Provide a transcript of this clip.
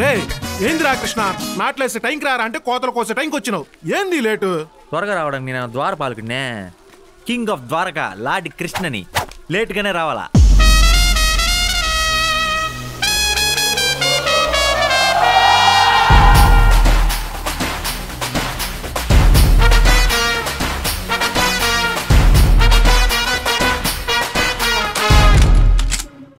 రే ఏందిరా కృష్ణ? మాట్లాడేసే టైంకి రారా అంటే కోతలు కోసే టైంకి వచ్చినావు. ఏంది లేటు? త్వరగా రావడానికి నేను ద్వారపాలకుడినే. కింగ్ ఆఫ్ ద్వారకా లాడి కృష్ణని. లేట్గానే రావాలా?